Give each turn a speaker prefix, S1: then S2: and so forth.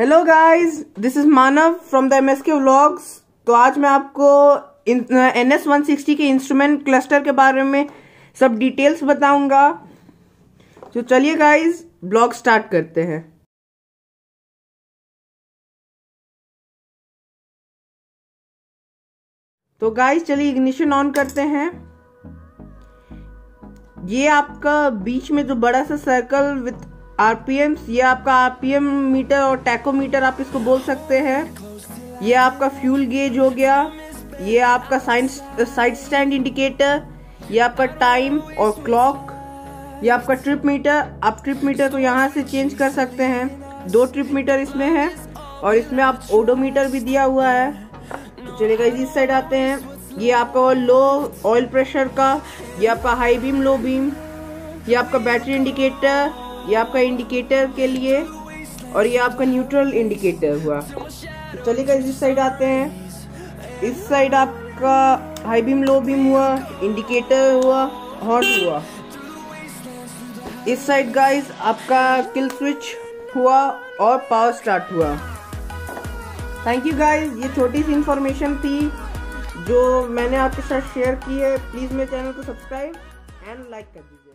S1: Hello guys this is Manav from the M S K vlogs तो आज मैं आपको एन एस वन के इंस्ट्रूमेंट क्लस्टर के बारे में सब डिटेल्स बताऊँगा। तो चलिए गाइस ब्लॉग स्टार्ट करते हैं। तो गाइस चलिए इग्निशन ऑन करते हैं। ये आपका बीच में जो बड़ा सा सर्कल विथ आरपीएम, ये आपका आरपीएम मीटर और टैकोमीटर आप इसको बोल सकते हैं। ये आपका फ्यूल गेज हो गया, ये आपका साइड स्टैंड इंडिकेटर, ये आपका टाइम और क्लॉक, ये आपका ट्रिप मीटर, आप ट्रिप मीटर को यहाँ से चेंज कर सकते हैं। दो ट्रिप मीटर इसमें है और इसमें आप ओडोमीटर भी दिया हुआ है। तो चलेगा इस साइड आते हैं। ये आपका लो ऑयल प्रेशर का, ये आपका हाई बीम लो बीम ये आपका बैटरी इंडिकेटर ये आपका इंडिकेटर के लिए और ये आपका न्यूट्रल इंडिकेटर हुआ। तो चलिएगा इस साइड आते हैं। इस साइड आपका हाई बीम लो बीम हुआ इंडिकेटर हुआ हॉट हुआ। इस साइड गाइस आपका किल स्विच हुआ और पावर स्टार्ट हुआ। थैंक यू गाइस ये छोटी सी इंफॉर्मेशन थी जो मैंने आपके साथ शेयर की है। प्लीज़ मेरे चैनल को सब्सक्राइब एंड लाइक कर दीजिए।